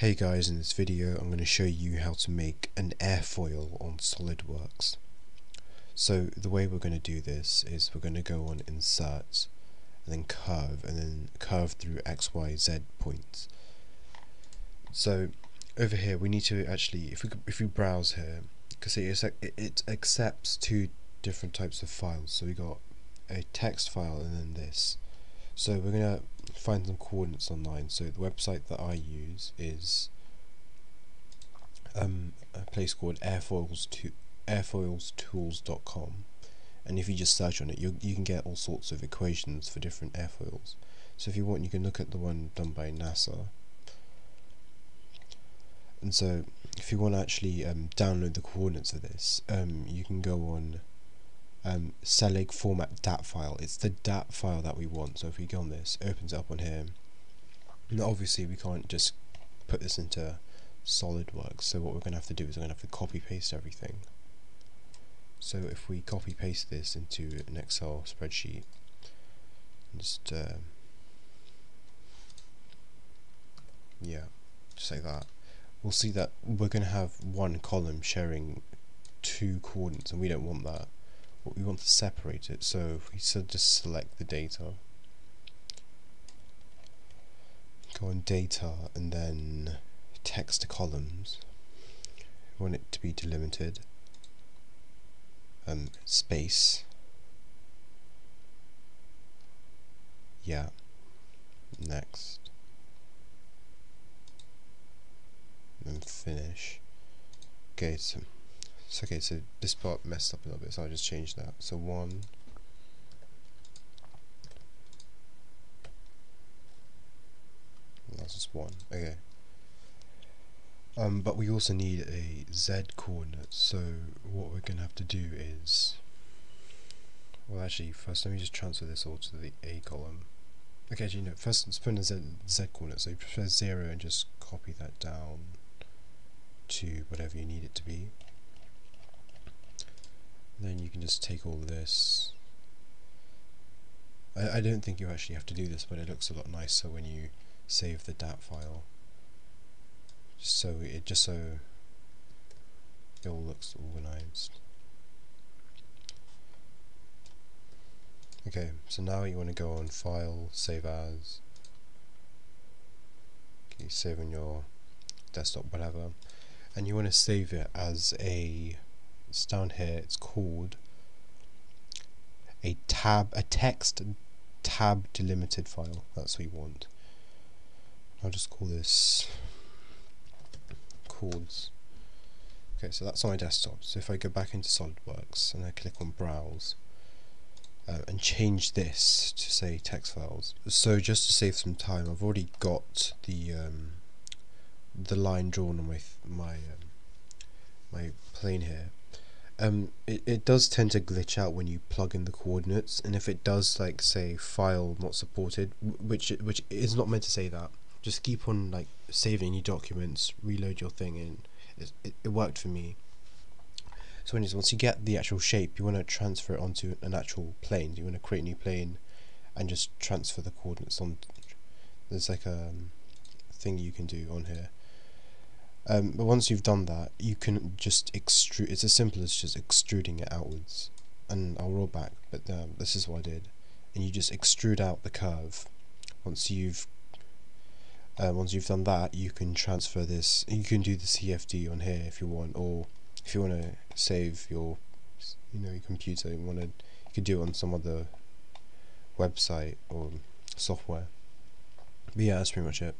Hey guys, in this video I'm going to show you how to make an airfoil on SolidWorks. So the way we're going to do this is we're going to go on insert and then curve and then curve through XYZ points. So over here we need to actually if we if we browse here because it, it accepts two different types of files so we got a text file and then this so we're going to find some coordinates online. So the website that I use is um, a place called airfoils to airfoiltools.com and if you just search on it you you can get all sorts of equations for different airfoils. So if you want you can look at the one done by NASA. And so if you want to actually um, download the coordinates of this um, you can go on um, Selig format DAT file. It's the DAT file that we want. So if we go on this, it opens up on here. Now obviously we can't just put this into SolidWorks. So what we're going to have to do is we're going to have to copy paste everything. So if we copy paste this into an Excel spreadsheet, just uh, yeah, just like that, we'll see that we're going to have one column sharing two coordinates, and we don't want that but we want to separate it. So if we so just select the data. Go on data and then text columns. We want it to be delimited. Um, space. Yeah. Next. And finish. Okay so so okay, so this part messed up a little bit, so I'll just change that. So one that's just one. Okay. Um, but we also need a z coordinate. So what we're gonna have to do is, well, actually, first let me just transfer this all to the a column. Okay, actually, no. First, let's put in a z, z coordinate. So you press zero and just copy that down to whatever you need it to be then you can just take all this. I, I don't think you actually have to do this but it looks a lot nicer when you save the DAT file. Just so it just so it all looks organized. Okay so now you want to go on file save as. Okay, save on your desktop whatever. And you want to save it as a it's down here it's called a tab a text tab delimited file. That's what we want. I'll just call this chords. Okay so that's on my desktop. So if I go back into SolidWorks and I click on browse uh, and change this to say text files. So just to save some time I've already got the um, the line drawn on my my um, my plane here um, it, it does tend to glitch out when you plug in the coordinates and if it does like say file not supported which which is not meant to say that just keep on like saving your documents reload your thing and it, it, it worked for me. So anyways, once you get the actual shape you want to transfer it onto an actual plane. You want to create a new plane and just transfer the coordinates on. There's like a um, thing you can do on here um, but once you've done that, you can just extrude. It's as simple as just extruding it outwards. And I'll roll back, but um, this is what I did. And you just extrude out the curve. Once you've uh, once you've done that, you can transfer this. You can do the CFD on here if you want, or if you want to save your, you know, your computer, you want to, you can do it on some other website or software. But yeah, that's pretty much it.